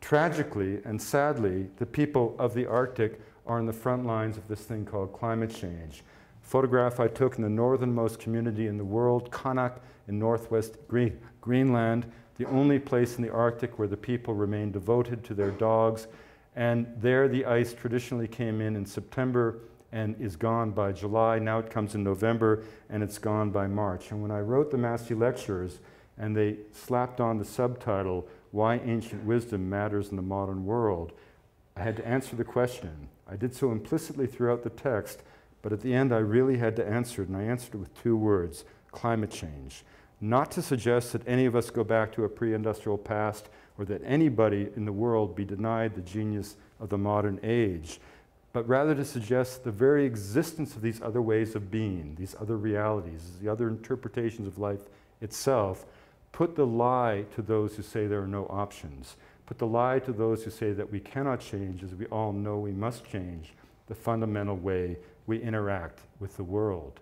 Tragically and sadly, the people of the Arctic are on the front lines of this thing called climate change. Photograph I took in the northernmost community in the world, Qaanaaq in northwest Green Greenland, the only place in the Arctic where the people remain devoted to their dogs. And there the ice traditionally came in in September and is gone by July. Now it comes in November and it's gone by March. And when I wrote the Massey Lectures and they slapped on the subtitle, Why Ancient Wisdom Matters in the Modern World, I had to answer the question. I did so implicitly throughout the text, but at the end I really had to answer it, and I answered it with two words climate change. Not to suggest that any of us go back to a pre industrial past or that anybody in the world be denied the genius of the modern age, but rather to suggest the very existence of these other ways of being, these other realities, the other interpretations of life itself, put the lie to those who say there are no options, put the lie to those who say that we cannot change, as we all know we must change, the fundamental way we interact with the world.